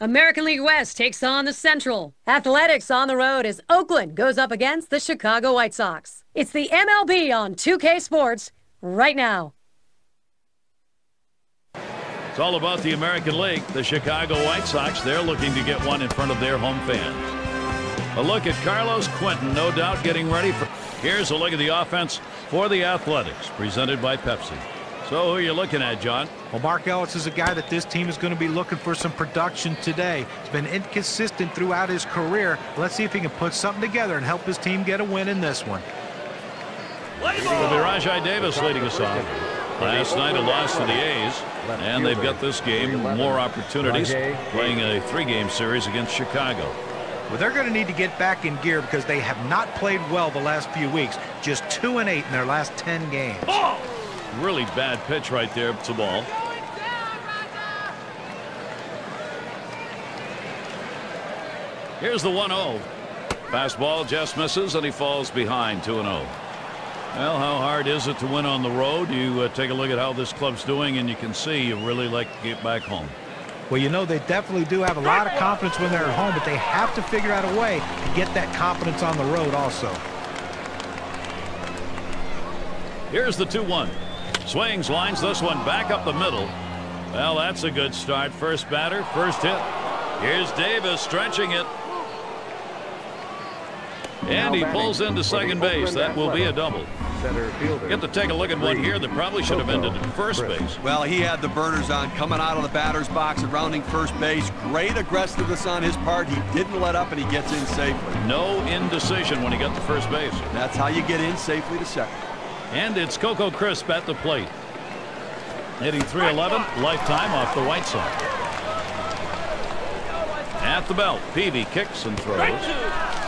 American League West takes on the Central. Athletics on the road as Oakland goes up against the Chicago White Sox. It's the MLB on 2K Sports right now. It's all about the American League. The Chicago White Sox, they're looking to get one in front of their home fans. A look at Carlos Quentin, no doubt getting ready for... Here's a look at the offense for the Athletics, presented by Pepsi. So who are you looking at, John? Well, Mark Ellis is a guy that this team is going to be looking for some production today. He's been inconsistent throughout his career. Let's see if he can put something together and help his team get a win in this one. It'll be Rajai Davis leading us off. Last night a loss to the A's, and they've got this game more opportunities, playing a three-game series against Chicago. Well, they're going to need to get back in gear because they have not played well the last few weeks. Just 2 and eight in their last 10 games. Oh! Really bad pitch right there to ball. Here's the 1-0. Fastball just misses and he falls behind 2-0. Well, how hard is it to win on the road? You uh, take a look at how this club's doing, and you can see you really like to get back home. Well, you know, they definitely do have a lot of confidence when they're at home, but they have to figure out a way to get that confidence on the road also. Here's the 2-1. Swings, lines this one back up the middle. Well, that's a good start. First batter, first hit. Here's Davis stretching it. And he pulls into second base. That will be a double. Get to take a look at one here that probably should have ended at first base. Well, he had the burners on coming out of the batter's box and rounding first base. Great aggressiveness on his part. He didn't let up and he gets in safely. No indecision when he got to first base. That's how you get in safely to second. And it's Coco Crisp at the plate. Hitting 311 lifetime off the White Sox. At the belt, Peavy kicks and throws.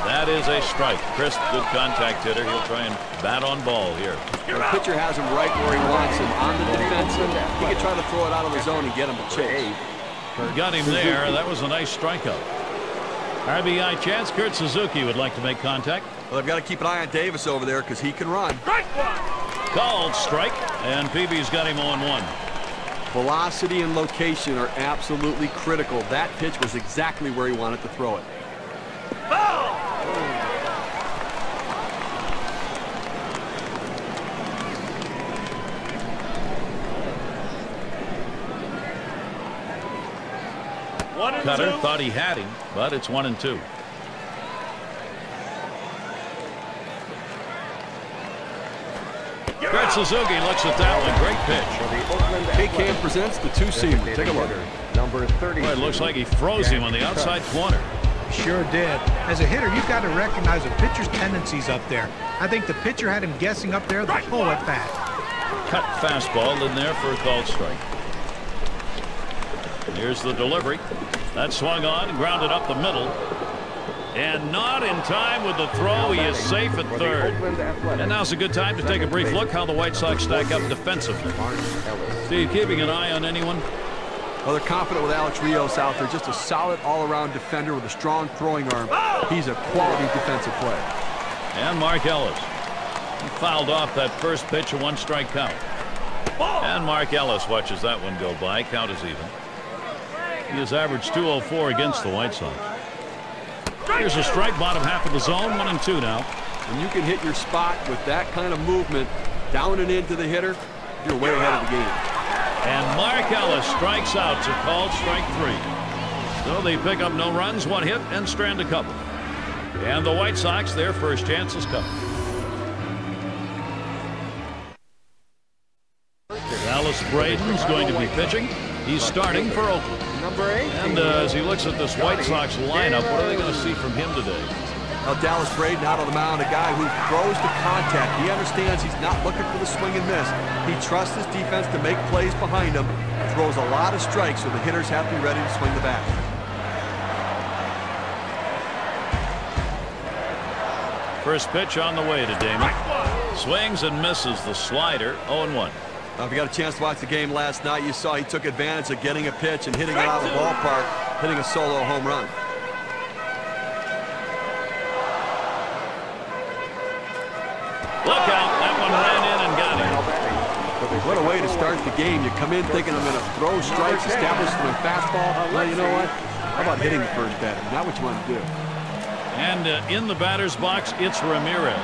That is a strike. Crisp, good contact hitter. He'll try and bat on ball here. The pitcher has him right where he wants him on the defensive. He could try to throw it out of the zone and get him a chase. Got him there. That was a nice strikeout. RBI chance. Kurt Suzuki would like to make contact. Well, they've got to keep an eye on Davis over there because he can run. Called strike, and Peavy's got him on one. Velocity and location are absolutely critical. That pitch was exactly where he wanted to throw it. Cutter thought he had him, but it's one and two. Kurt Suzuki looks at that one. Great pitch. K-Cam presents the two-seamer. Take a look. Number 30. Boy, it looks like he froze him on the outside corner. Sure did. As a hitter, you've got to recognize a pitcher's tendencies up there. I think the pitcher had him guessing up there the whole at bat. Cut fastball in there for a called strike. Here's the delivery. That swung on, grounded up the middle. And not in time with the throw. He is safe at third. And now's a good time to take a brief look how the White Sox stack up defensively. Steve, keeping an eye on anyone? Well, they're confident with Alex Rios out there. Just a solid all-around defender with a strong throwing arm. He's a quality defensive player. And Mark Ellis. He fouled off that first pitch, a one-strike count. And Mark Ellis watches that one go by. Count is even. He has averaged 204 against the White Sox. Here's a strike, bottom half of the zone, one and two now. When you can hit your spot with that kind of movement, down and into the hitter, you're way ahead of the game. And Mark Ellis strikes out. A called strike three. So they pick up no runs, one hit, and strand a couple. And the White Sox, their first chance is coming. Dallas Braden's going to be pitching. He's starting for Oakland. Number eight. And uh, as he looks at this White Sox lineup, what are they going to see from him today? Now Dallas Braden out on the mound, a guy who throws to contact. He understands he's not looking for the swing and miss. He trusts his defense to make plays behind him. Throws a lot of strikes, so the hitters have to be ready to swing the bat. First pitch on the way to Damon. Swings and misses the slider, 0-1. Now, if you got a chance to watch the game last night, you saw he took advantage of getting a pitch and hitting it out of the ballpark, hitting a solo home run. Look out, that one ran in and got him. What a way to start the game. You come in thinking I'm going to throw strikes, establish my fastball. Well, you know what? How about hitting the first batter? Not what you want to do. And uh, in the batter's box, it's Ramirez.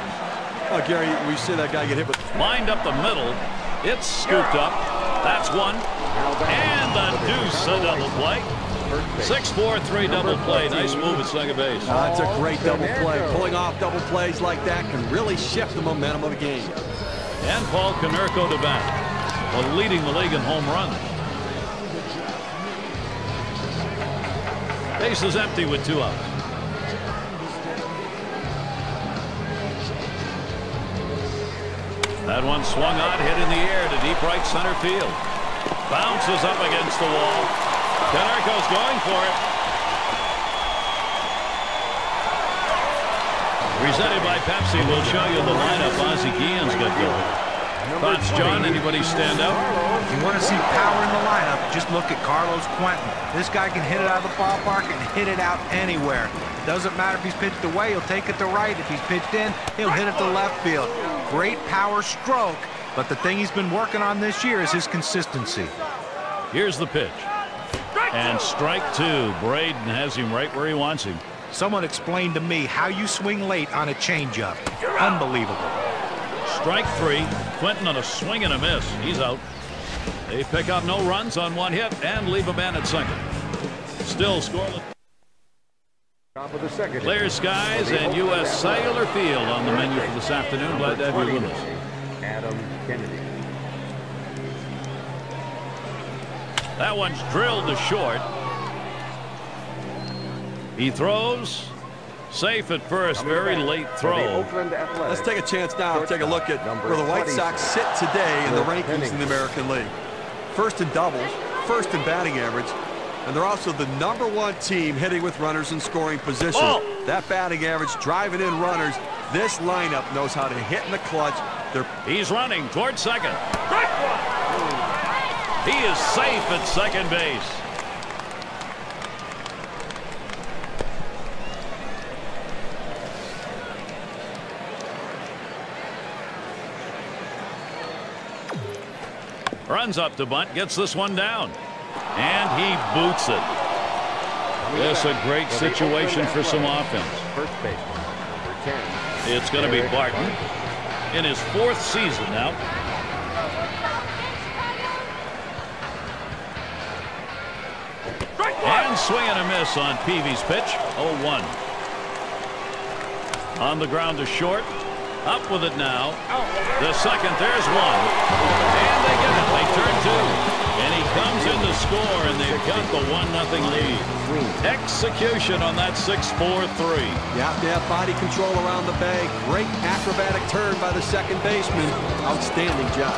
Oh, Gary, we see that guy get hit with... Lined up the middle. It's scooped up. That's one. And the deuce, a double play. 6-4-3 double play. Nice move at second base. Ah, That's a great double play. Pulling off double plays like that can really shift the momentum of the game. And Paul Konerko to bat. Well, leading the league in home runs. Base is empty with two outs. That one swung on, hit in the air to deep right center field. Bounces up against the wall. Konerko's going for it. Presented by Pepsi, we'll show you the lineup Ozzie Guillen's got going. Thoughts, John? Anybody stand out? If you want to see power in the lineup, just look at Carlos Quentin. This guy can hit it out of the ballpark and hit it out anywhere. Doesn't matter if he's pitched away, he'll take it to right. If he's pitched in, he'll hit it to left field. Great power stroke, but the thing he's been working on this year is his consistency. Here's the pitch. And strike two. Braden has him right where he wants him. Someone explained to me how you swing late on a changeup. Unbelievable. Strike three. Quentin on a swing and a miss. He's out. They pick up no runs on one hit and leave a man at second. Still scoreless. Top of the second. Clear skies and U.S. Cellular Field on the menu for this afternoon. Glad to have you with us. Adam Kennedy. That one's drilled to short. He throws. Safe at first. Very late throw. Let's take a chance now to take a look at where the White Sox sit today in the rankings in the American League. First in doubles, first in batting average, and they're also the number one team hitting with runners in scoring position. Oh! That batting average driving in runners. This lineup knows how to hit in the clutch. They're He's running toward second. He is safe at second base. Runs up to bunt, gets this one down. And he boots it. This a great situation for some offense. It's going to be Barton in his fourth season now. And swing and a miss on Peavy's pitch. 0-1. On the ground to short. Up with it now. The second, there's one. And they get it. They turn two. Comes in to score, and they've got the 1-0 lead. Execution on that 6-4-3. You have to have body control around the bag. Great acrobatic turn by the second baseman. Outstanding job.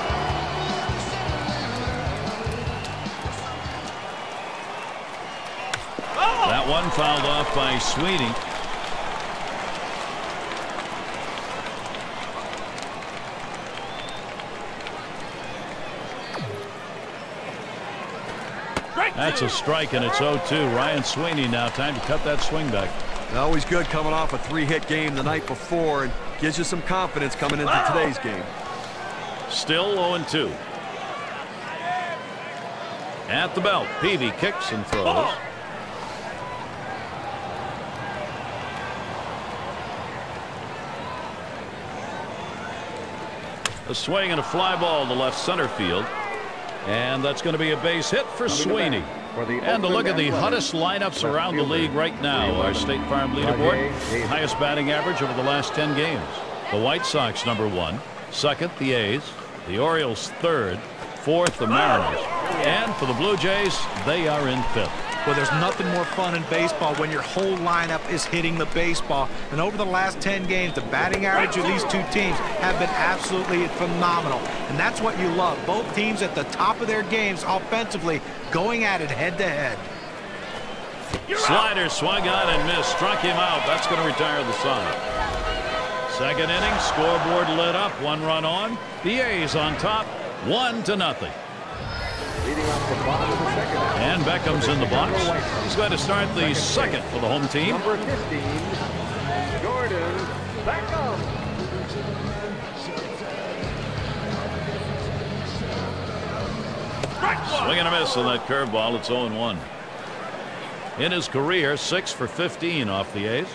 That one fouled off by Sweeney. That's a strike, and it's 0-2. Ryan Sweeney now. Time to cut that swing back. Always good coming off a three-hit game the night before and gives you some confidence coming into today's game. Still 0-2. At the belt, Peavy kicks and throws. Oh! A swing and a fly ball to left center field. And that's going to be a base hit for Sweeney. For the And to look at the hottest lineups around the league right now, our State Farm leaderboard, highest batting average over the last 10 games. The White Sox number one, second the A's, the Orioles third, fourth the Mariners, and for the Blue Jays, they are in fifth. Well, there's nothing more fun in baseball when your whole lineup is hitting the baseball. And over the last 10 games, the batting average of these two teams have been absolutely phenomenal. And that's what you love. Both teams at the top of their games offensively going at it head to head. Slider swung on and missed, struck him out. That's going to retire the side. Second inning, scoreboard lit up, one run on. The A's on top, one to nothing. And Beckham's in the box. He's going to start the second for the home team. Number 15, Gordon Beckham. Swing and a miss on that curveball. It's 0-1. In his career, 6 for 15 off the A's.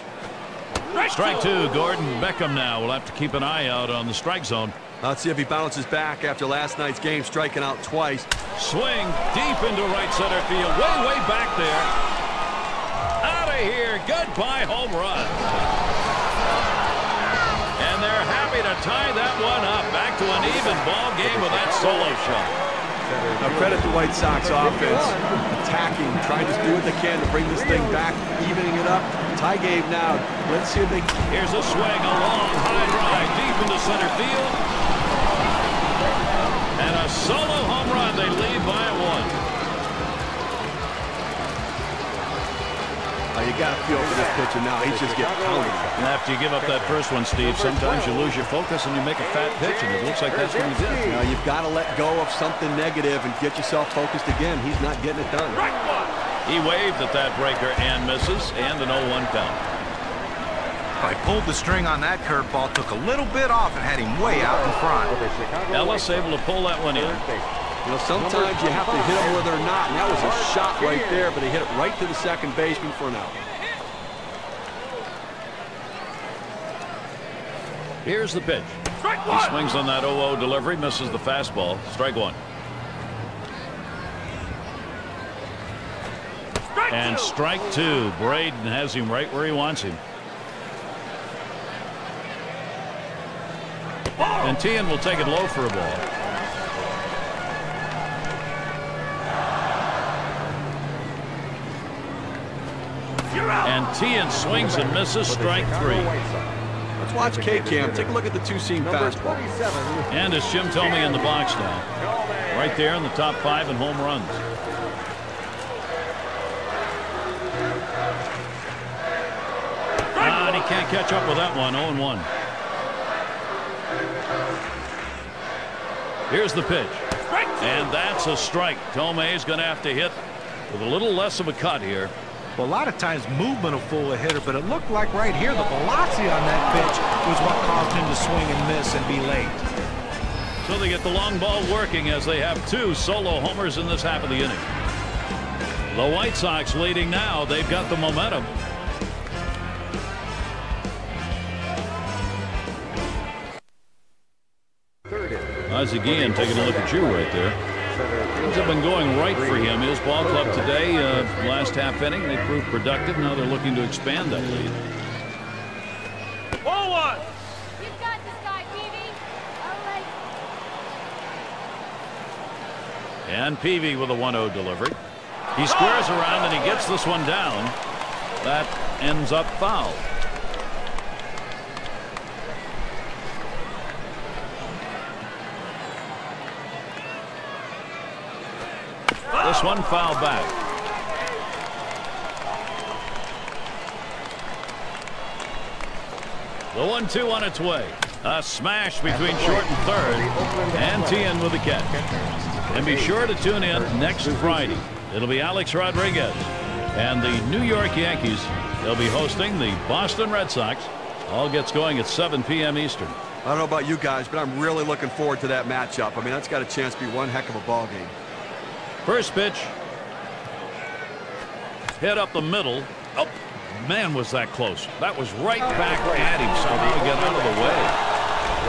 Strike two. Gordon Beckham now will have to keep an eye out on the strike zone. Let's see if he bounces back after last night's game, striking out twice. Swing deep into right center field. Way, way back there. Out of here. Goodbye home run. And they're happy to tie that one up. Back to an even ball game with that solo shot. Now credit the White Sox offense. Attacking, trying to do what they can to bring this thing back, evening it up. Tie game now. Let's see if they... Here's a swing, a long high drive deep into center field. They lead by one. Oh, you got to feel for this pitcher now. He's just getting pounded. And after you give up that first one, Steve, sometimes you lose your focus and you make a fat pitch, and it looks like that's what he did. Now, you've got to let go of something negative and get yourself focused again. He's not getting it done. He waved at that breaker and misses, and an 0-1 count. I pulled the string on that curveball, took a little bit off, and had him way out in front. Ellis able to pull that one in. You know, sometimes you have to hit them where they're not, and that was a shot right there, but he hit it right to the second baseman for an out. Here's the pitch. He swings on that 0-0 delivery, misses the fastball. Strike one. And strike two. Braden has him right where he wants him. And Teahen will take it low for a ball. And Teahen swings and misses strike three. Let's watch K-Cam. Take a look at the two-seam fastball. And as Jim Thome in the box now. Right there in the top five in home runs. Ah, and he can't catch up with that one. 0-1. Here's the pitch. And that's a strike. Thome is going to have to hit with a little less of a cut here. Well, a lot of times movement will fool a hitter, but it looked like right here the velocity on that pitch was what caused him to swing and miss and be late. So they get the long ball working as they have two solo homers in this half of the inning. The White Sox leading now. They've got the momentum. Ozzie Guillen taking a look at you right there. Things have been going right for him. His ball club today, uh, last half inning, they proved productive. Now they're looking to expand that lead. Ball one. You've got this guy, Peavy. All right. And Peavy with a 1-0 delivery. He squares around and he gets this one down. That ends up foul. One foul back. The one-two on its way. A smash between short and third. And Teahen with the catch. And be sure to tune in next Friday. It'll be Alex Rodriguez and the New York Yankees. They'll be hosting the Boston Red Sox. All gets going at 7 p.m. Eastern. I don't know about you guys, but I'm really looking forward to that matchup. I mean, that's got a chance to be one heck of a ball game. First pitch. Hit up the middle. Oh, man, was that close. That was right back at him. Somehow he got out of the way.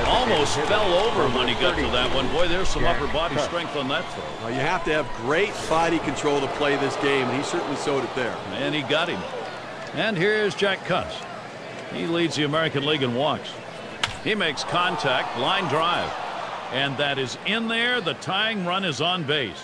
Almost fell over when he got to that one. Boy, there's some upper body strength on that throw. Well, you have to have great body control to play this game, and he certainly showed it there. And he got him. And here's Jack Cust. He leads the American League in walks. He makes contact, line drive. And that is in there. The tying run is on base.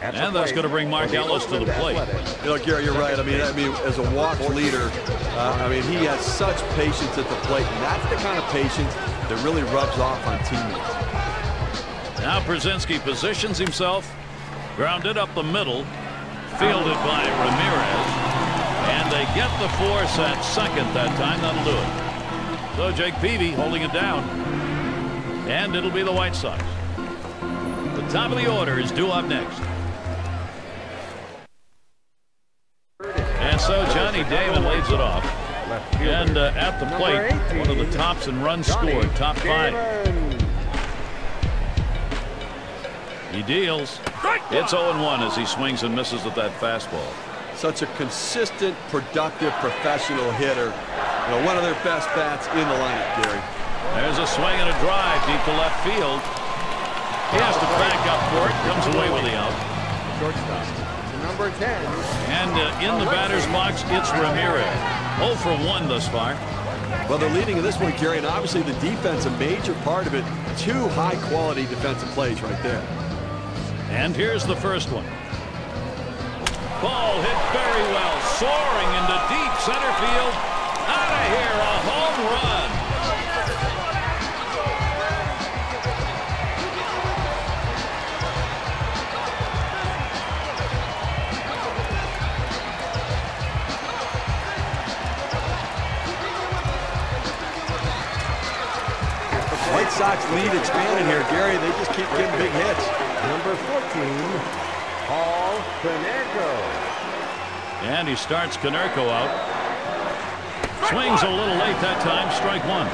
And that's going to bring Mark Ellis to the plate. You know, Gary, you're right. I mean, I mean, as a walk leader, uh, I mean, he has such patience at the plate, and that's the kind of patience that really rubs off on teammates. Now Pierzynski positions himself, grounded up the middle, fielded by Ramirez, and they get the force at second that time. That'll do it. So Jake Peavy holding it down, and it'll be the White Sox. The top of the order is due up next. So Johnny Damon leads it off. And uh, at the plate, one of the tops in runs scored, top five. He deals. It's 0-1 as he swings and misses at that fastball. Such a consistent, productive, professional hitter. You know, one of their best bats in the lineup, Gary. There's a swing and a drive deep to left field. He has to back up for it. Comes away with the out. Shortstop. To number 10. And uh, in the batter's box, it's Ramirez. 0 for 1 thus far. Well, they're leading in this one, Gary, and obviously the defense a major part of it. Two high-quality defensive plays right there. And here's the first one. Ball hit very well, soaring into deep center field. Out of here, a home run. Sox lead expanded here, Gary. They just keep getting big hits. Number 14, Paul Konerko. And he starts Konerko out. Swings a little late that time, strike one.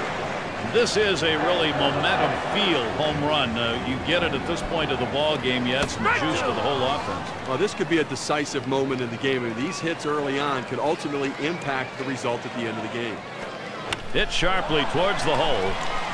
This is a really momentum field home run. Uh, you get it at this point of the ball game. You add some juice to the whole offense. Well, this could be a decisive moment in the game. I mean, these hits early on could ultimately impact the result at the end of the game. Hit sharply towards the hole.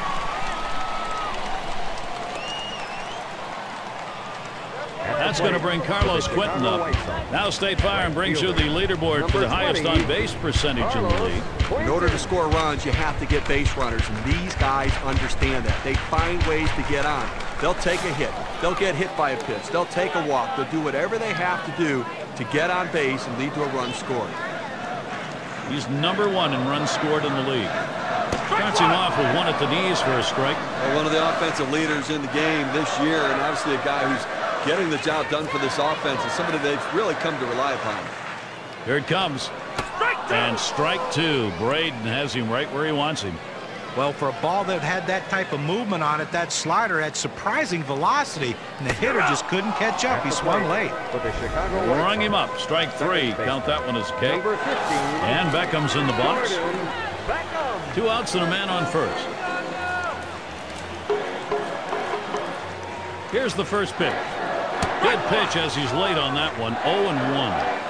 That's going to bring Carlos Quentin up. Now State Farm brings you the leaderboard for the highest on base percentage in the league. In order to score runs, you have to get base runners, and these guys understand that. They find ways to get on. They'll take a hit. They'll get hit by a pitch. They'll take a walk. They'll do whatever they have to do to get on base and lead to a run scored. He's number one in runs scored in the league. Starts him off with one at the knees for a strike. Well, one of the offensive leaders in the game this year, and obviously a guy who's getting the job done for this offense is somebody they've really come to rely upon. Here it comes. And strike two. Braden has him right where he wants him. Well, for a ball that had that type of movement on it, that slider had surprising velocity, and the hitter just couldn't catch up. He swung late. For the Chicago White Rung him up. Strike three. Count that one as a K. And Beckham's in the box. Two outs and a man on first. Here's the first pitch. Good pitch as he's late on that one. 0 and 1.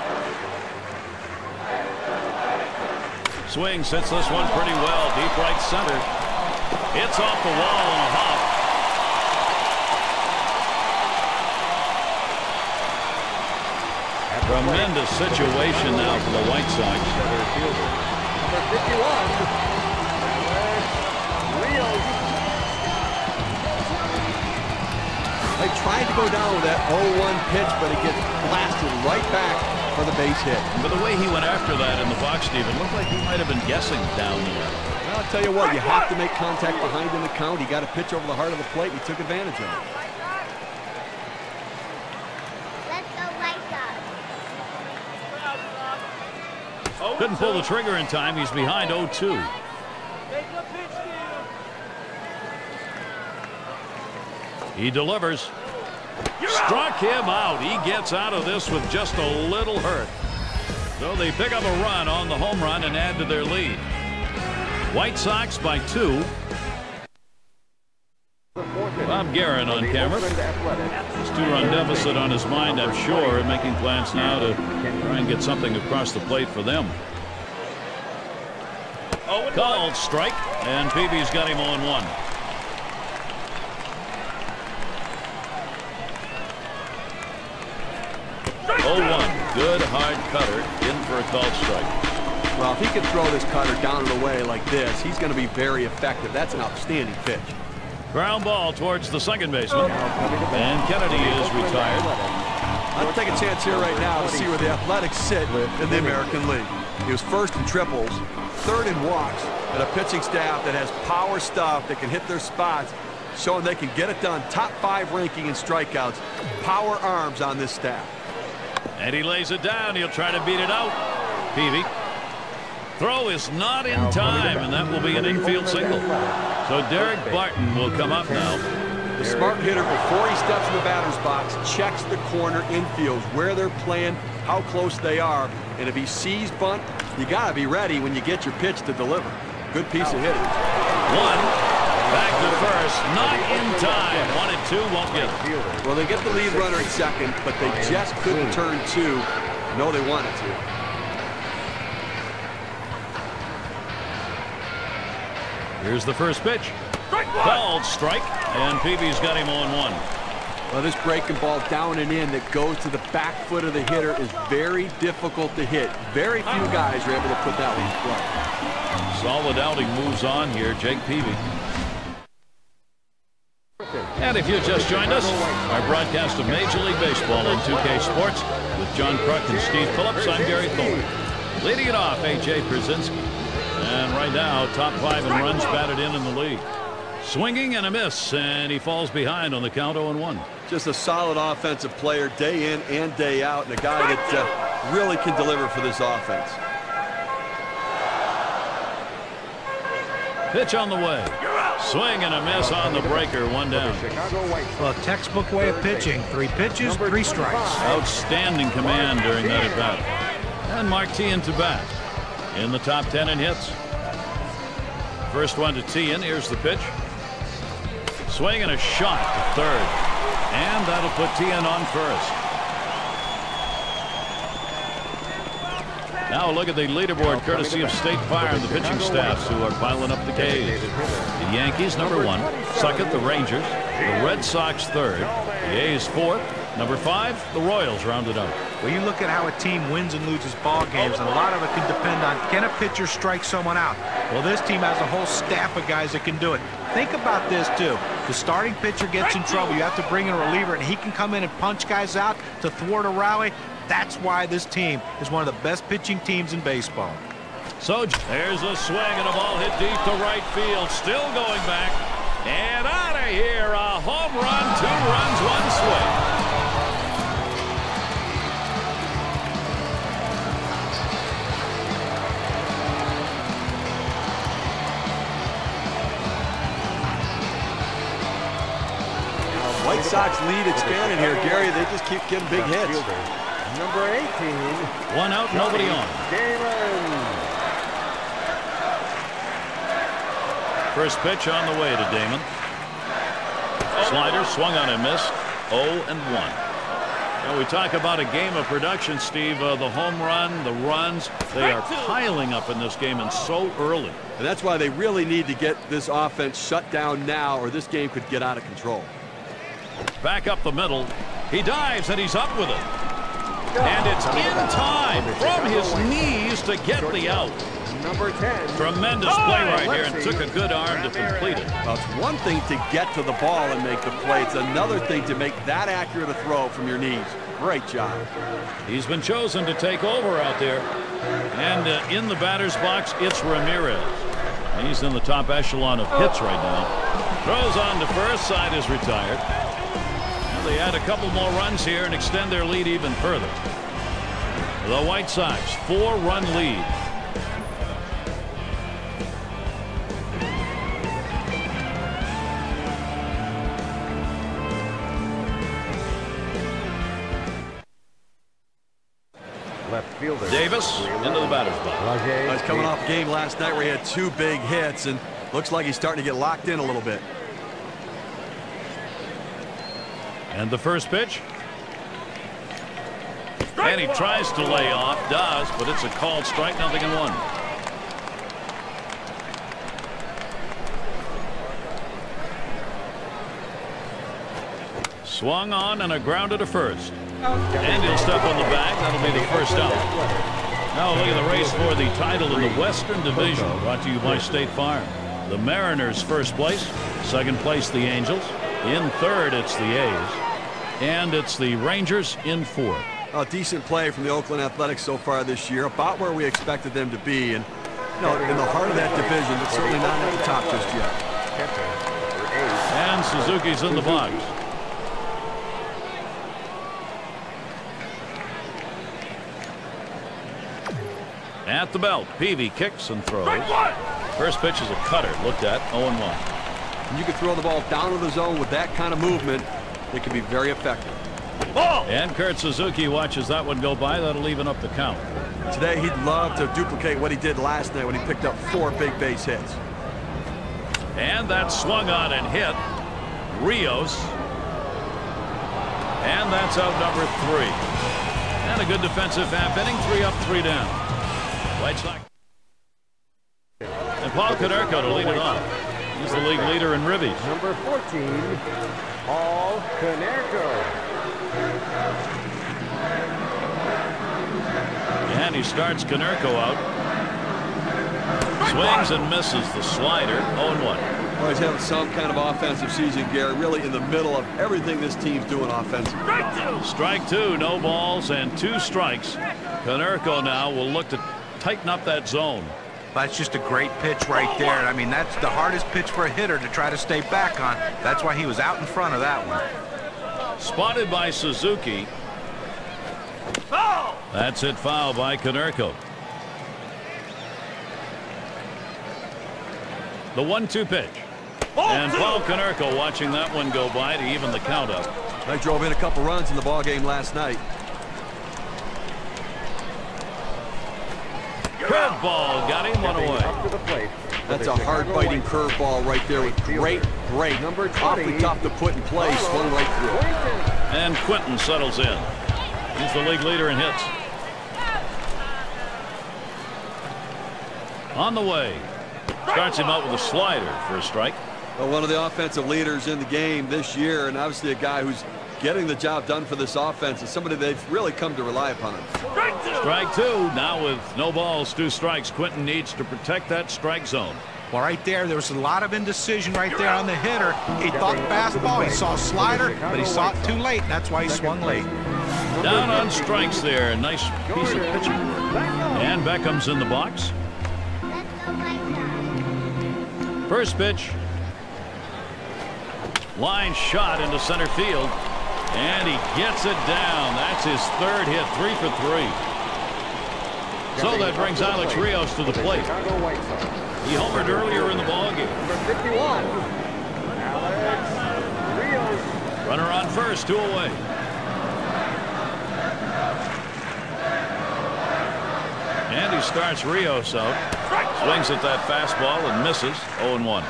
Swing sits this one pretty well. Deep right center. It's off the wall on a hop. Tremendous situation now for the White Sox. Number 51, tried to go down with that 0-1 pitch, but it gets blasted right back for the base hit. But the way he went after that in the box, Steven, looked like he might have been guessing down there. Well, I'll tell you what, you have to make contact behind in the count. He got a pitch over the heart of the plate. He took advantage of it. Let's go White Sox. Couldn't pull the trigger in time. He's behind 0-2. He delivers. Struck him out. He gets out of this with just a little hurt. So they pick up a run on the home run and add to their lead. White Sox by two. Bob Geren on camera. His two-run deficit on his mind, I'm sure, and making plans now to try and get something across the plate for them. Called strike, and Peavy's got him 0-1. Oh one, good hard cutter in for a called strike. Well, if he can throw this cutter down and away like this, he's going to be very effective. That's an outstanding pitch. Ground ball towards the second baseman, and Kennedy is retired. I'll take a chance here right now to see where the Athletics sit in the American League. He was first in triples, third in walks, and a pitching staff that has power stuff that can hit their spots, showing they can get it done. Top five ranking in strikeouts. Power arms on this staff. And he lays it down. He'll try to beat it out. Peavy. Throw is not in time, and that will be an infield single. So Daric Barton will come up now. The smart hitter, before he steps in the batter's box, checks the corner infield, where they're playing, how close they are. And if he sees bunt, you got to be ready when you get your pitch to deliver. Good piece of hitting. One. Back to first, not in time. One and two won't get it. Well, they get the lead runner at second, but they just couldn't turn two. No, they wanted to. Here's the first pitch. Called strike, and Peavy's got him on one. Well, this breaking ball down and in that goes to the back foot of the hitter is very difficult to hit. Very few guys are able to put that one in play. Solid outing moves on here, Jake Peavy. And if you've just joined us, our broadcast of Major League Baseball on 2K Sports with John Kruk and Steve Phillips, I'm Gary Thorne. Leading it off, A.J. Pierzynski. And right now, top five in runs batted in in the league. Swinging and a miss, and he falls behind on the count 0-1. Just a solid offensive player day in and day out, and a guy that uh, really can deliver for this offense. Pitch on the way. Swing and a miss on the breaker, one down. Chicago White Sox. Well, textbook way of pitching. Three pitches, three strikes. Outstanding command during that at bat. And Mark Teahen to bat. In the top 10 in hits. First one to Teahen. Here's the pitch. Swing and a shot to third. And that'll put Teahen on first. Now look at the leaderboard courtesy of State Farm and the pitching staffs who are piling up the K's. The Yankees number one. Second the Rangers. The Red Sox third. The A's fourth. Number five the Royals rounded up. Well, you look at how a team wins and loses ball games, and a lot of it can depend on can a pitcher strike someone out. Well, this team has a whole staff of guys that can do it. Think about this, too. The starting pitcher gets in trouble. You have to bring in a reliever, and he can come in and punch guys out to thwart a rally. That's why this team is one of the best pitching teams in baseball. So there's a swing and a ball hit deep to right field. Still going back. And out of here. A home run. Two runs, one swing. White Sox lead expanding here. Gary, they just keep getting big hits. Fielder. Number 18. One out, nobody on. Damon. First pitch on the way to Damon. Slider swung on and missed. 0 and 1. Now we talk about a game of production, Steve. Uh, the home run, the runs, they are piling up in this game and so early. And that's why they really need to get this offense shut down now or this game could get out of control. Back up the middle. He dives and he's up with it. And it's in time from his knees to get the out. Number 10. Tremendous play right here and took a good arm to complete it. Well, it's one thing to get to the ball and make the play. It's another thing to make that accurate a throw from your knees. Great job. He's been chosen to take over out there. And uh, in the batter's box, it's Ramirez. He's in the top echelon of hits right now. Throws on to first side is retired. And they add a couple more runs here and extend their lead even further. The White Sox four-run lead. Left fielder. Davis into the batter's box. Rajai He's coming off a game last night where he had two big hits and looks like he's starting to get locked in a little bit. And the first pitch. And he tries to lay off, does, but it's a called strike, nothing in one. Swung on and a grounder to first. And he'll step on the bag. That'll be the first out. Now look at the race for the title in the Western Division, brought to you by State Farm. The Mariners first place, second place the Angels, in third it's the A's, and it's the Rangers in fourth. A decent play from the Oakland Athletics so far this year, about where we expected them to be. And you know, in the heart of that division, but certainly not at the top just yet. catcher. Number 8. And Suzuki's in the box. At the belt, Peavy kicks and throws. First pitch is a cutter, looked at, 0-1. And you can throw the ball down to the zone with that kind of movement. It can be very effective. And Kurt Suzuki watches that one go by. That'll even up the count. Today, he'd love to duplicate what he did last night when he picked up four big base hits. And that swung on and hit. Rios. And that's out number three. And a good defensive half inning. Three up, three down. White Sox. And Paul Konerko to lead it off. He's the league leader in ribbies. Number 14, Paul Konerko. And he starts Konerko out. Swings and misses the slider. 0-1. Well, he's having some kind of offensive season, Gary, really in the middle of everything this team's doing offensively. Strike two, no balls and two strikes. Konerko now will look to tighten up that zone. That's just a great pitch right there. I mean, that's the hardest pitch for a hitter to try to stay back on. That's why he was out in front of that one. Spotted by Suzuki. That's it foul by Konerko. The one-two pitch. And Paul Konerko watching that one go by to even the count up. I drove in a couple runs in the ball game last night. Curveball got him one away. Up to the plate. for That's a hard-biting curveball right there with great break. Number Awfully 20, tough to put in place. Swung right through. And Quentin settles in. He's the league leader in hits. On the way. Starts him out with a slider for a strike. Well, one of the offensive leaders in the game this year, and obviously a guy who's getting the job done for this offense, is somebody they've really come to rely upon. Strike two. Strike two. Now with no balls, two strikes, Quentin needs to protect that strike zone. Well, right there, there was a lot of indecision right there on the hitter. He thought fastball, he saw slider, but he saw it too late, and that's why he swung late. Down on strikes there. Nice piece of pitching. And Beckham's in the box. Let's go White Sox. First pitch. Line shot into center field. And he gets it down. That's his third hit, three for three. So that brings Alex Rios to the plate. Chicago White Sox. He homered earlier in the ballgame. Number 51, Alex Rios. Runner on first, two away. And he starts Rios out. Swings at that fastball and misses 0-1.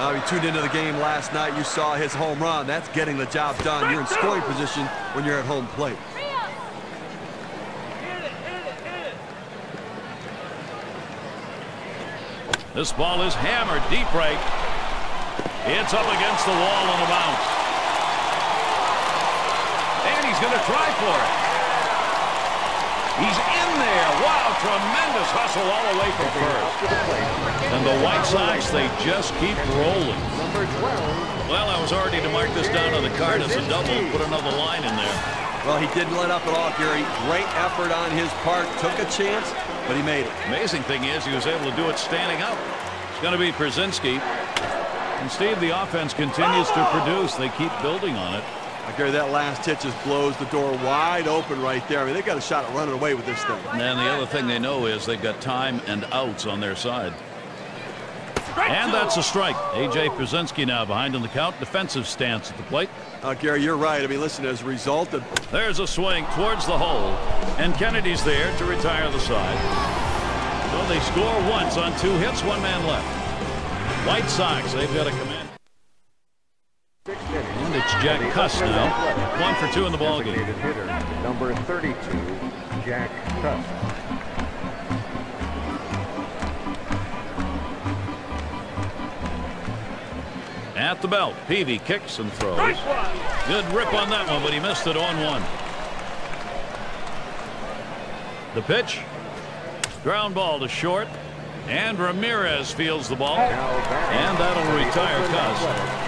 Uh, you tuned into the game last night. You saw his home run. That's getting the job done. You're in scoring position when you're at home plate. This ball is hammered deep right. It's up against the wall on the bounce. And he's going to try for it. He's in there. Wow, tremendous hustle all the way from first. To the plate. And the White Sox, they just keep rolling. Well, I was already to mark this down on the card as a double. Put another line in there. Well, he didn't let up at all, Gary. Great effort on his part. Took a chance, but he made it. Amazing thing is he was able to do it standing up. It's going to be Pierzynski. And Steve, the offense continues to produce. They keep building on it. Gary, that last hit just blows the door wide open right there. I mean, they got a shot at running away with this thing. And the other thing they know is they've got time and outs on their side. And that's a strike. A.J. Pierzynski now behind in the count. Defensive stance at the plate. Uh, Gary, you're right. I mean, listen, as a result of There's a swing towards the hole. And Kennedy's there to retire the side. So they score once on two hits, one man left. White Sox, they've got a Jack Cust now. One for two in the ballgame. Designated hitter, number 32, Jack Cust. At the belt, Peavy kicks and throws. Good rip on that one, but he missed it on one. The pitch. Ground ball to short. And Ramirez fields the ball. And that'll retire Cust.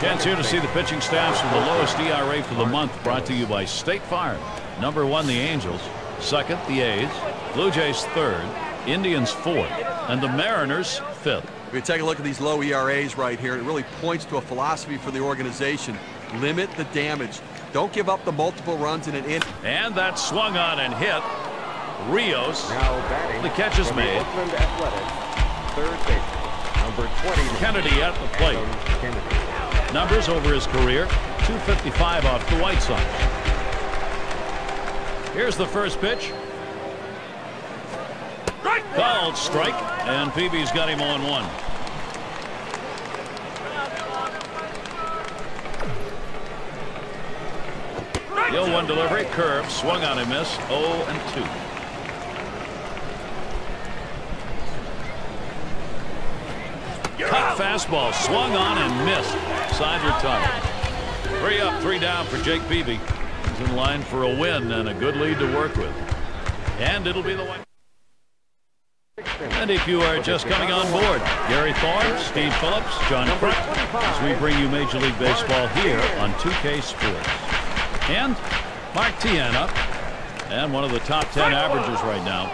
Chance here to see the pitching staffs with the lowest ERA for the month brought to you by State Farm. Number one, the Angels. Second, the A's. Blue Jays third. Indians fourth. And the Mariners fifth. We take a look at these low ERAs right here. It really points to a philosophy for the organization. Limit the damage. Don't give up the multiple runs in an inning. And that swung on and hit. Rios. Now batting. The catch is made. Oakland Athletics, third baseman, number 20. Kennedy at the plate numbers over his career. 255 off the White Sox. Here's the first pitch. Right. Called strike. And Peavy's got him on one. The 1 delivery, curve, swung on and miss, 0 and 2. Cut fastball, swung on and missed. Side retired. Three up, three down for Jake Peavy. He's in line for a win and a good lead to work with. And it'll be the one. And if you are just coming on board, Gary Thorne, Steve Phillips, John Kruk, as we bring you Major League Baseball here on 2K Sports. And Mark Teahen up, and one of the top 10 averages right now.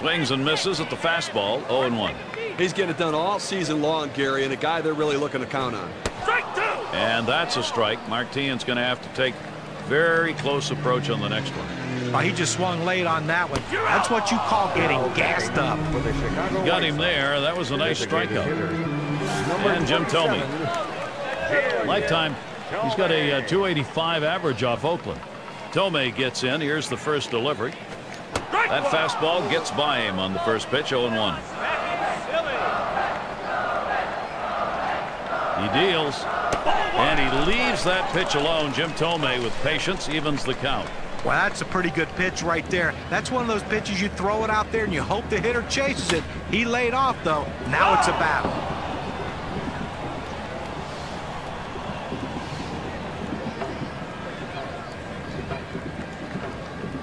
Swings and misses at the fastball, 0-1. He's getting it done all season long, Gary, and a guy they're really looking to count on. And that's a strike. Mark Teahen's going to have to take very close approach on the next one. Oh, he just swung late on that one. That's what you call getting gassed up. Got him there. That was a nice strikeout. And Jim Thome. Lifetime, he's got a uh, 285 average off Oakland. Thome gets in. Here's the first delivery. That fastball gets by him on the first pitch, 0-1. Deals, and he leaves that pitch alone. Jim Thome with patience evens the count. Well, that's a pretty good pitch right there. That's one of those pitches you throw it out there and you hope the hitter chases it. He laid off, though. Now it's a battle.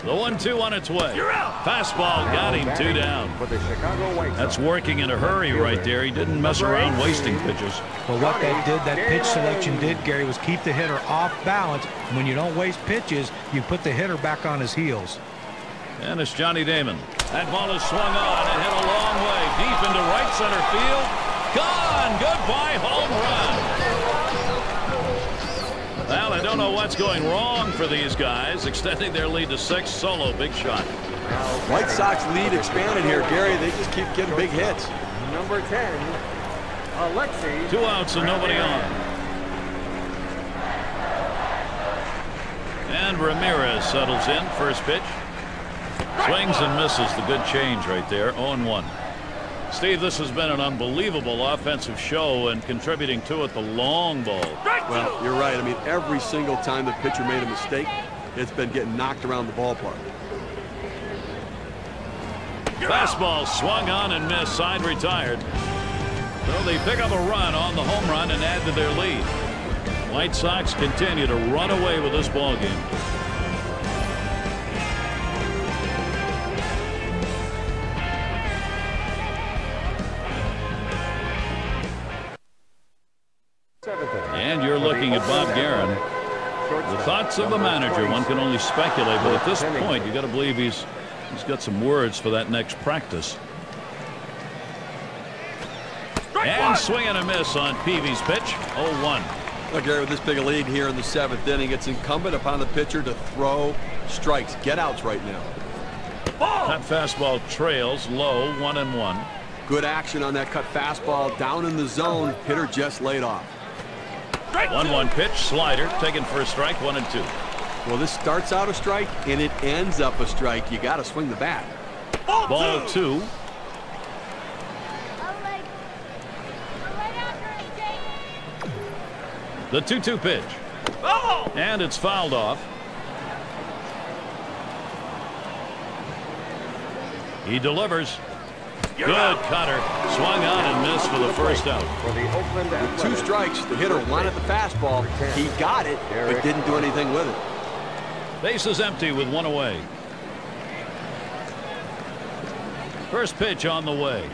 The one-two on its way. Fastball got him two down. That's working in a hurry right there. He didn't mess around wasting pitches. But what that did, that pitch selection did, Gary, was keep the hitter off balance. When you don't waste pitches, you put the hitter back on his heels. And it's Johnny Damon. That ball is swung on and hit a long way deep into right center field. Gone. Goodbye home run. Well, I don't know what's going wrong for these guys, extending their lead to six. Solo, big shot. White Sox lead expanded here, Gary. They just keep getting big hits. Number 10, Alexei. Two outs and nobody on. And Ramirez settles in. First pitch. Swings and misses. The good change right there. 0-1. Steve, this has been an unbelievable offensive show and contributing to it the long ball. Well, you're right. I mean, every single time the pitcher made a mistake, it's been getting knocked around the ballpark. Fastball swung on and missed. Side retired. So they pick up a run on the home run and add to their lead. White Sox continue to run away with this ball game. Looking at Bob Geren. The thoughts of the manager, one can only speculate, but at this point, you got to believe he's he's got some words for that next practice. And swing and a miss on Peavy's pitch. 0-1. Well, Gary, with this big a lead here in the seventh inning, it's incumbent upon the pitcher to throw strikes, get outs right now. That fastball trails low, one and one. Good action on that cut fastball down in the zone. Hitter just laid off. 1-1 pitch, slider, taken for a strike, one and two. Well, this starts out a strike and it ends up a strike. You got to swing the bat. Ball two. The 2-2 pitch. And it's fouled off. He delivers. Good cutter. Swung on and missed for the first out. For the Oakland With two strikes, the hitter wanted the fastball. He got it, but didn't do anything with it. Base is empty with one away. First pitch on the way.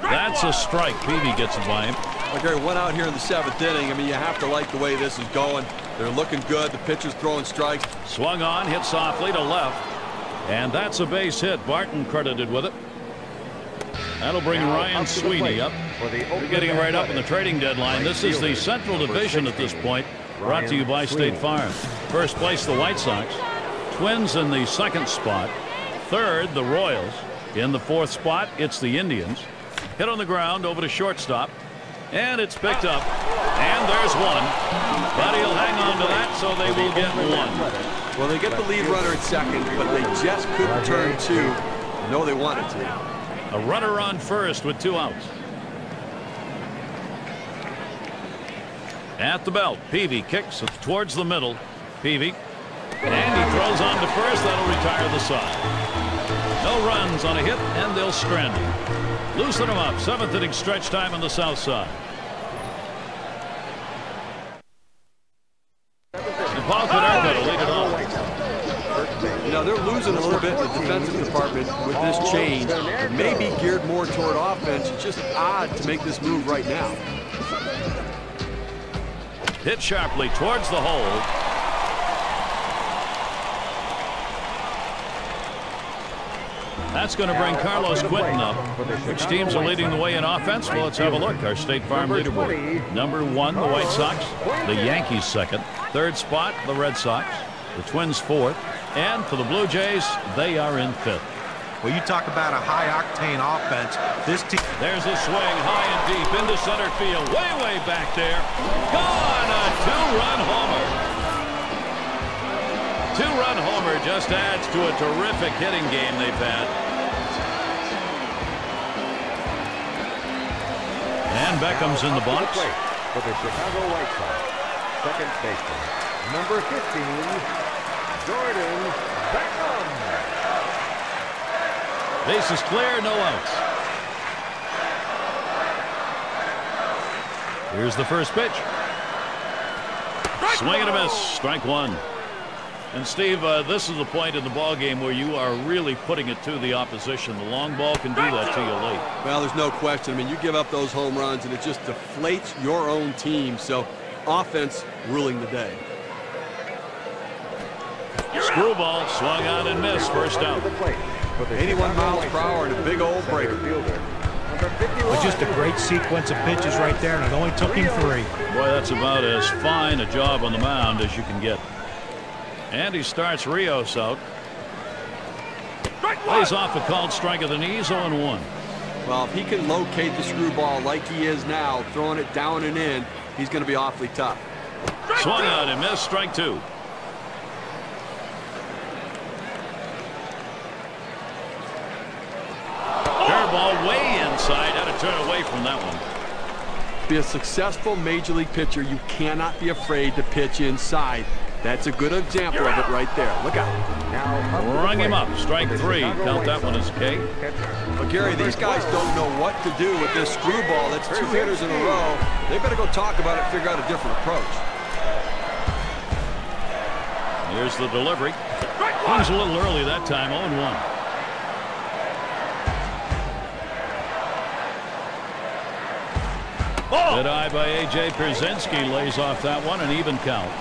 That's a strike. Peavy gets it by him. Okay, one out here in the seventh inning. I mean, you have to like the way this is going. They're looking good. The pitcher's throwing strikes. Swung on, hit softly to left. And that's a base hit. Barton credited with it. That'll bring Now Ryan up Sweeney up. for the We're getting right up in the trading deadline. This is the Central Division at this point. Brought to you by State Farm. First place, the White Sox. Twins in the second spot. Third, the Royals. In the fourth spot, it's the Indians. Hit on the ground over to shortstop. And it's picked up. And there's one. But he'll hang on to that, so they will get one. Well, they get the lead runner at second, but they just couldn't turn two. No, they wanted to. A runner on first with two outs. At the belt, Peavy kicks it towards the middle. Peavy. And he throws on to first. That'll retire the side. No runs on a hit, and they'll strand him. Loosen him up. Seventh inning stretch time on the south side. And Paul Konerko to lead it off. You know, they're losing a little bit the defensive department with this change. May be geared more toward offense. It's just odd to make this move right now. Hit sharply towards the hole. That's going to bring Carlos Quentin up. Which teams are leading the way in offense? Well, let's have a look. Our State Farm leaderboard. Number one, the White Sox. The Yankees second. Third spot, the Red Sox. The Twins fourth. And for the Blue Jays, they are in fifth. Well, you talk about a high-octane offense. This team... There's a swing high and deep into center field. Way, way back there. Gone! A two-run homer. Two-run homer just adds to a terrific hitting game they've had. And Beckham's in the box. For the Chicago White Sox, second baseman, number 15, Gordon Beckham. Base is clear, no outs. Here's the first pitch. Swing and a miss. Strike one. And Steve, uh, this is the point in the ball game where you are really putting it to the opposition. The long ball can do that to you late. Well, there's no question. I mean, you give up those home runs, and it just deflates your own team. So, offense ruling the day. Screwball swung on and missed. First out. 81 miles per hour and a big old breaker. Well, just a great sequence of pitches right there, and it only took him three. Boy, that's about as fine a job on the mound as you can get. And he starts Rios out. Plays off a called strike of the knees, 0-1. Well, if he can locate the screwball like he is now, throwing it down and in, he's going to be awfully tough. Swung out and missed, strike two. Curveball way inside. Had to turn away from that one. Be a successful major league pitcher, you cannot be afraid to pitch inside. That's a good example of it right there. Look out. Now Rung him up. Strike three. Count that one as K. But Gary, these guys don't know what to do with this screwball. That's two hitters in a row. They better go talk about it figure out a different approach. Here's the delivery. Comes a little early that time. 0-1. Good eye by A.J. Pierzynski lays off that one, an even count.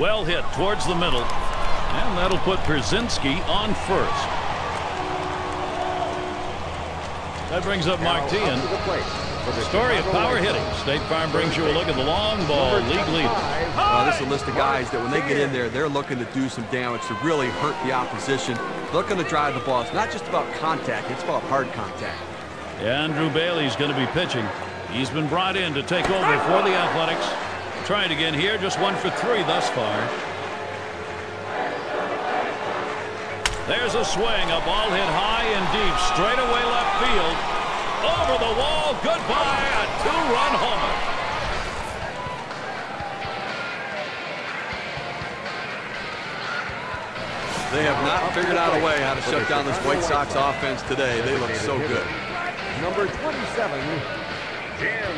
Well hit towards the middle. And that'll put Pierzynski on first. That brings up Mark. The story of power hitting. State Farm brings you a look at the long ball league leader. Uh, this is a list of guys that when they get in there, they're looking to do some damage to really hurt the opposition. Looking to drive the ball. It's not just about contact. It's about hard contact. Andrew Bailey's going to be pitching. He's been brought in to take over for the Athletics. Trying again here, just one for three thus far. There's a swing, a ball hit high and deep, straight away left field. Over the wall, goodbye, a two-run homer. They have not figured out a way how to shut down this White Sox offense today. They look so good. Number 27, Jim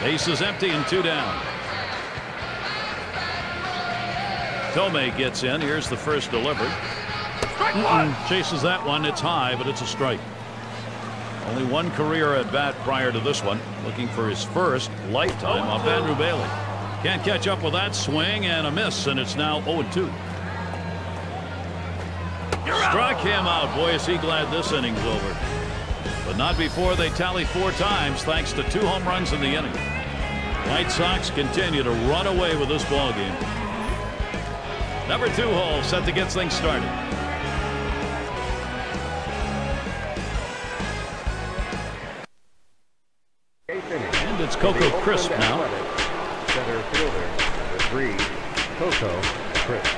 Base is empty and two down. Thome gets in. Here's the first delivered. Mm -mm. Chases that one. It's high, but it's a strike. Only one career at bat prior to this one. Looking for his first lifetime off Andrew Bailey. Can't catch up with that swing and a miss, and it's now 0-2. Struck him out. Boy, is he glad this inning's over. But not before they tally four times thanks to two home runs in the inning. White Sox continue to run away with this ball game. Number two hole set to get things started. And it's Coco Crisp now. Center fielder, the three, Coco Crisp.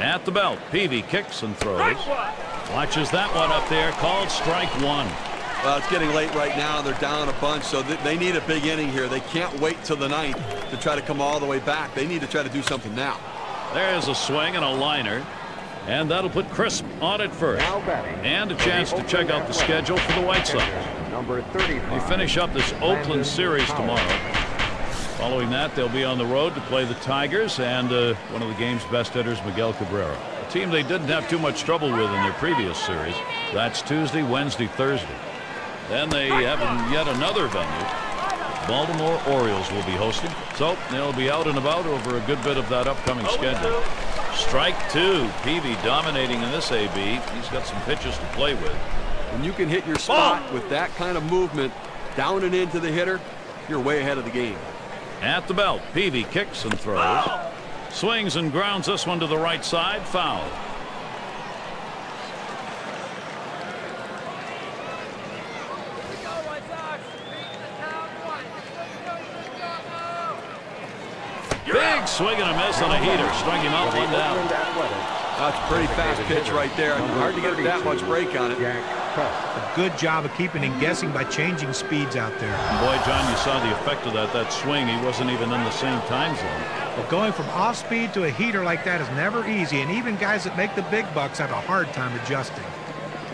At the belt, Peavy kicks and throws. Watches that one up there, called strike one. Well, it's getting late right now. They're down a bunch, so they need a big inning here. They can't wait till the ninth to try to come all the way back. They need to try to do something now. There's a swing and a liner. And that'll put Crisp on at first. And a chance to check out the schedule for the White Sox. Number 35. They finish up this Oakland series tomorrow. Following that, they'll be on the road to play the Tigers and uh, one of the game's best hitters, Miguel Cabrera. A team they didn't have too much trouble with in their previous series. That's Tuesday, Wednesday, Thursday. Then they have yet another venue. Baltimore Orioles will be hosting. So they'll be out and about over a good bit of that upcoming oh, schedule. Strike two. Peavy dominating in this AB. He's got some pitches to play with. When you can hit your spot with that kind of movement down and into the hitter, you're way ahead of the game. At the belt, Peavy kicks and throws. Swings and grounds this one to the right side. Foul. Big swing and a miss on a heater. Strike him out one down. That's a pretty fast pitch right there. Hard to get that much break on it. A good job of keeping him guessing by changing speeds out there. Boy, John, you saw the effect of that. That swing, he wasn't even in the same time zone. But going from off speed to a heater like that is never easy, and even guys that make the big bucks have a hard time adjusting.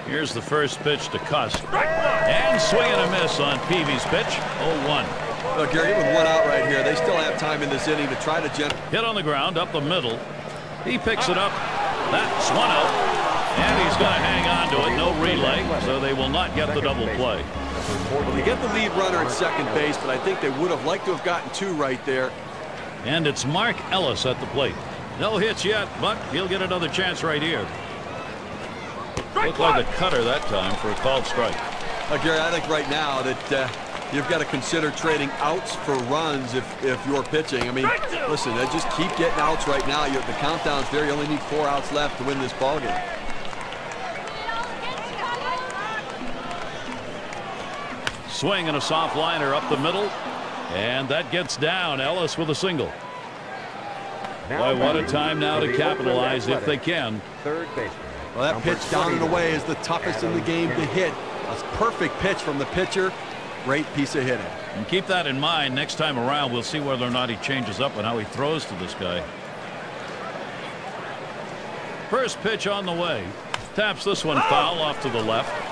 Here's the first pitch to Cust. And swing and a miss on Peavy's pitch. 0-1. Look, Gary, with one out right here, they still have time in this inning to try to gen Hit on the ground up the middle. He picks it up. That's one out. And he's going to hang on to it. No relay, so they will not get the double play. Well, they get the lead runner at second base, but I think they would have liked to have gotten two right there. And it's Mark Ellis at the plate. No hits yet, but he'll get another chance right here. Looked like a cutter that time for a called strike. Uh, Gary, I think right now that uh, you've got to consider trading outs for runs if, if you're pitching. I mean, listen, they just keep getting outs right now. You're, the countdown's there. You only need four outs left to win this ball game. Swing and a soft liner up the middle. And that gets down. Ellis with a single. Boy, what a time now to capitalize if they can. Third baseman. Well, that pitch down and away is the toughest in the game to hit. A perfect pitch from the pitcher. Great piece of hitting. And keep that in mind next time around. We'll see whether or not he changes up and how he throws to this guy. First pitch on the way. Taps this one foul off to the left.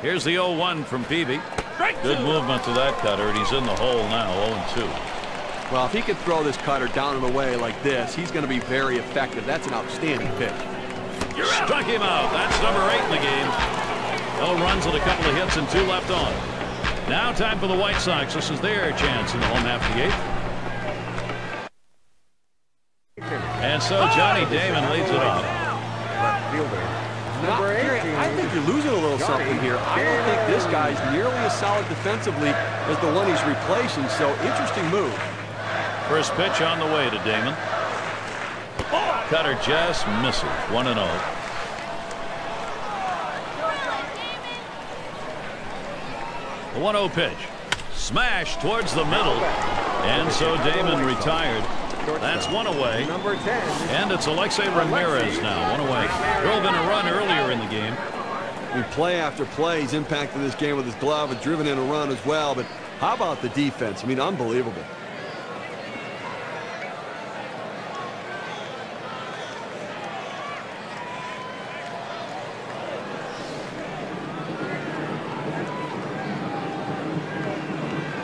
Here's the 0-1 from Peavy. Good movement to that cutter, and he's in the hole now, 0-2. Well, if he can throw this cutter down and away like this, he's going to be very effective. That's an outstanding pitch. Struck him out. That's number eight in the game. No runs with a couple of hits and two left on. Now time for the White Sox. This is their chance in the home half of the eighth. And so Johnny Damon leads it off. Left fielder. Not, Number 18. I think you're losing a little something here. I don't think this guy's nearly as solid defensively as the one he's replacing, so interesting move. First pitch on the way to Damon. Cutter just misses. 1 and 0. The 1 0 pitch. Smash towards the middle. And so Damon retired. That's one away. Number 10. And it's Alexei Ramirez now. One away. Drove in a run earlier in the game. I mean, play after play, he's impacted this game with his glove and driven in a run as well. But how about the defense? I mean, unbelievable.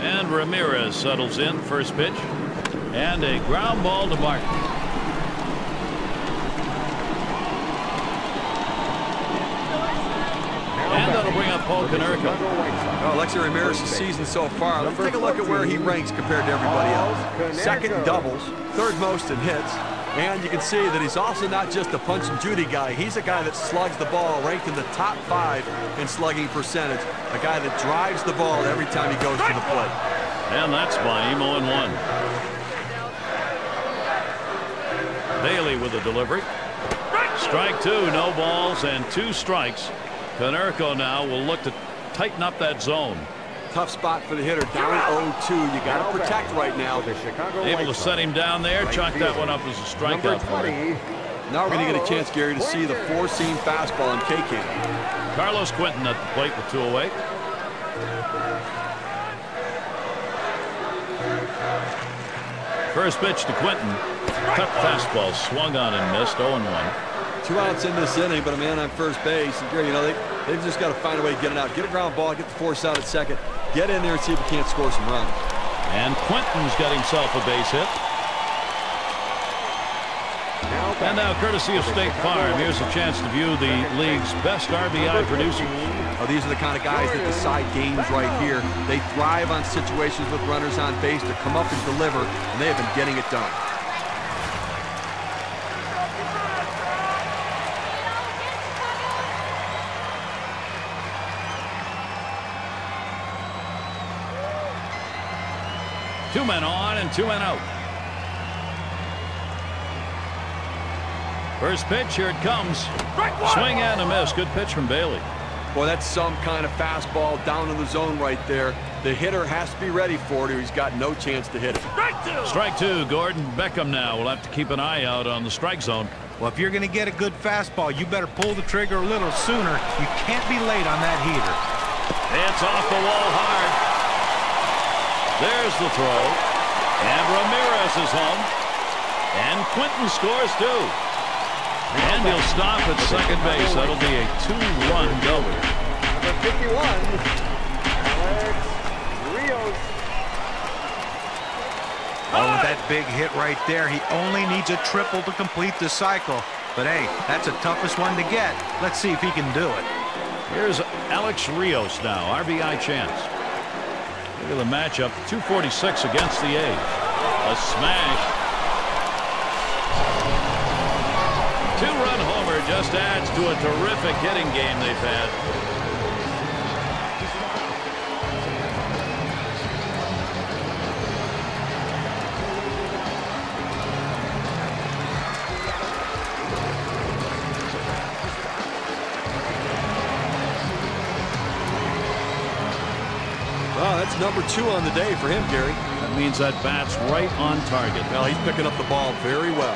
And Ramirez settles in. First pitch. And a ground ball to Martin. And that'll bring up Paul Konerko. Oh, Alexei Ramirez's season so far. Let's take a look at where he ranks compared to everybody else. Second in doubles, third most in hits. And you can see that he's also not just a punch and Judy guy. He's a guy that slugs the ball, ranked in the top five in slugging percentage. A guy that drives the ball every time he goes to the plate. And that's by him 0 1. Bailey with a delivery. Strike two, no balls and two strikes. Konerko now will look to tighten up that zone. Tough spot for the hitter. Down 0-2. You got to protect right now. The Chicago. Able to set him down there. Chalk that one up as a strikeout for him. Now we're going to get a chance, Gary, to see the four-seam fastball in K-Can. Carlos Quentin at the plate with two away. First pitch to Quentin. Cut fastball swung on and missed 0-1. Two outs in this inning, but a man on first base. And Gary, you know, they, they've just got to find a way to get it out. Get a ground ball, get the force out at second. Get in there and see if you can't score some runs. And Quentin's got himself a base hit. And now, courtesy of State Farm, here's a chance to view the league's best RBI producers. Oh, these are the kind of guys that decide games right here. They thrive on situations with runners on base to come up and deliver, and they have been getting it done. Two men on and two men out. First pitch, here it comes. Swing and a miss. Good pitch from Bailey. Boy, that's some kind of fastball down in the zone right there. The hitter has to be ready for it or he's got no chance to hit it. Strike two. Strike two. Gordon Beckham now will have to keep an eye out on the strike zone. Well, if you're going to get a good fastball, you better pull the trigger a little sooner. You can't be late on that heater. It's off the wall hard. There's the throw. And Ramirez is home. And Quentin scores too. And he'll stop at second base. That'll be a 2-1 double. Number 51, Alex Rios. Oh, with that big hit right there, he only needs a triple to complete the cycle. But hey, that's the toughest one to get. Let's see if he can do it. Here's Alex Rios now, RBI chance. Look at the matchup, 246 against the A's. A smash. Two-run homer just adds to a terrific hitting game they've had. Number two on the day for him, Gary. That means that bat's right on target. Well, he's picking up the ball very well.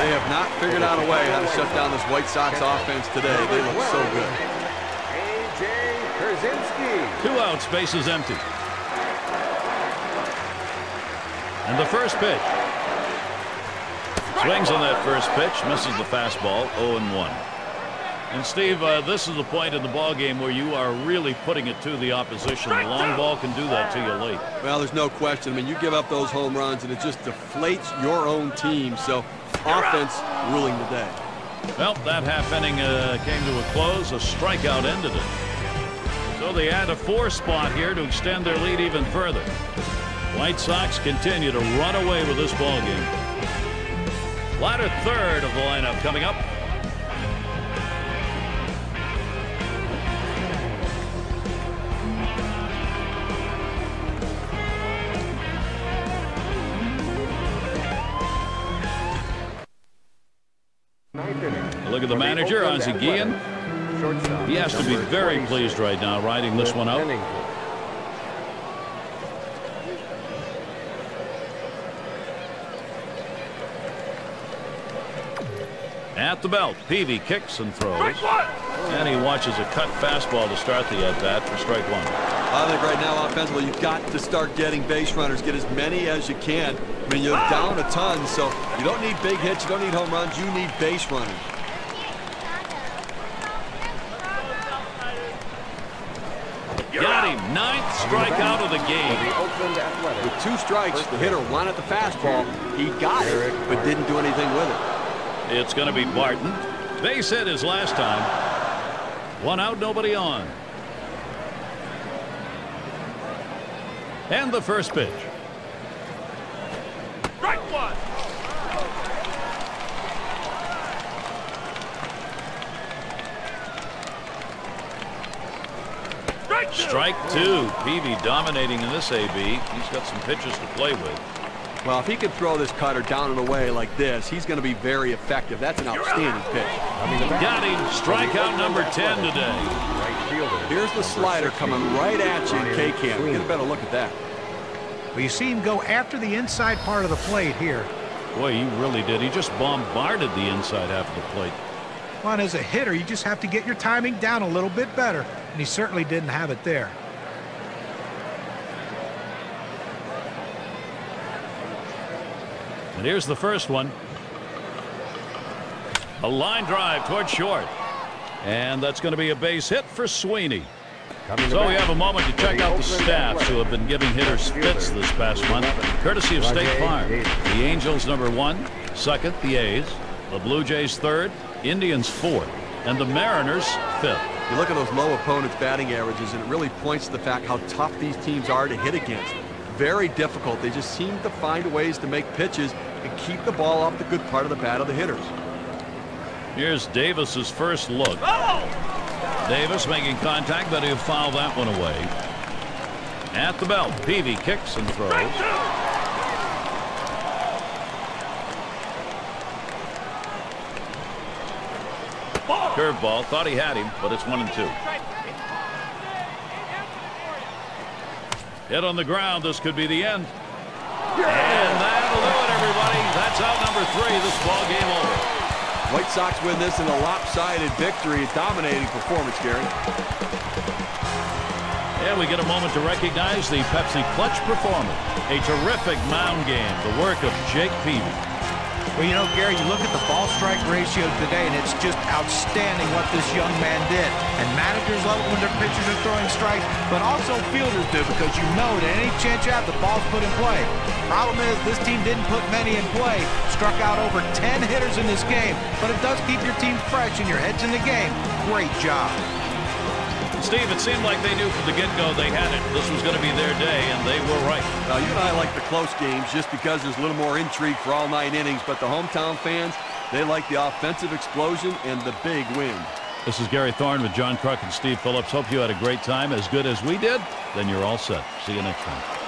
They have not figured out a way how to shut down this White Sox offense today. They look so good. A.J. Pierzynski. Two outs, bases empty. And the first pitch. Swings on that first pitch, misses the fastball, 0 and 1. And Steve, uh, this is the point in the ball game where you are really putting it to the opposition. The long ball can do that to you late. Well, there's no question. I mean, you give up those home runs, and it just deflates your own team. So, offense ruling the day. Well, that half inning uh, came to a close. A strikeout ended it. So they add a four spot here to extend their lead even further. White Sox continue to run away with this ball game. Latter third of the lineup coming up. Look at the manager, Ozzie Guillen. He has to be very pleased right now riding this one out. At the belt, Peavy kicks and throws. And he watches a cut fastball to start the at-bat for strike one. I think right now, offensively, you've got to start getting base runners. Get as many as you can. I mean, you're ah! down a ton, so you don't need big hits. You don't need home runs. You need base runners. Got him. Ninth strikeout of the game. the Oakland Athletics. With two strikes, the hitter wanted the fastball. He got it, but didn't do anything with it. It's going to be Barton. Base hit his last time. One out, nobody on. And the first pitch. Strike one. Strike two. Peavy dominating in this AB. He's got some pitches to play with. Well, if he can throw this cutter down and away like this, he's going to be very effective. That's an outstanding pitch. Got him. Strikeout number 10 today. Right fielder. Here's the slider coming right at you in K-Camp. Get a better look at that. Well, you see him go after the inside part of the plate here. Boy, he really did. He just bombarded the inside half of the plate. Well, as a hitter, you just have to get your timing down a little bit better, and he certainly didn't have it there. And here's the first one. A line drive toward short. And that's going to be a base hit for Sweeney. So we have a moment to check out the staffs who have been giving hitters fits this past month, courtesy of State Farm. The Angels number one, second the A's, the Blue Jays third, Indians fourth, and the Mariners fifth. You look at those low opponents' batting averages, and it really points to the fact how tough these teams are to hit against. Very difficult. They just seem to find ways to make pitches and keep the ball off the good part of the bat of the hitters. Here's Davis's first look. Davis making contact, but he'll foul that one away. At the belt, Peavy kicks and throws. Curveball, thought he had him, but it's one and two. Hit on the ground, this could be the end. And that'll do it, everybody. That's out number three. This ball game over. White Sox win this in a lopsided victory. Dominating performance, Gary. And we get a moment to recognize the Pepsi Clutch performer. A terrific mound game. The work of Jake Peavy. Well, you know, Gary, you look at the ball strike ratio today, and it's just outstanding what this young man did. And managers love it when their pitchers are throwing strikes, but also fielders do because you know that any chance you have, the ball's put in play. Problem is, this team didn't put many in play. Struck out over 10 hitters in this game, but it does keep your team fresh and your head's in the game. Great job. Steve, it seemed like they knew from the get-go they had it. This was going to be their day, and they were right. Now, you and I like the close games just because there's a little more intrigue for all nine innings, but the hometown fans, they like the offensive explosion and the big win. This is Gary Thorne with John Kruk and Steve Phillips. Hope you had a great time, as good as we did. Then you're all set. See you next time.